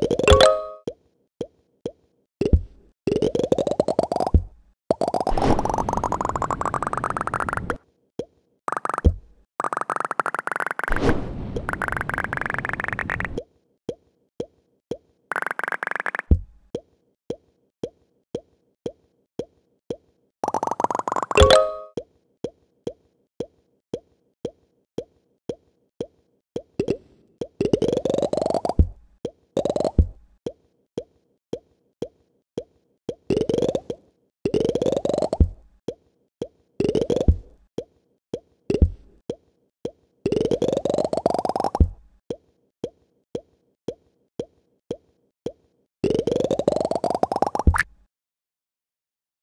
you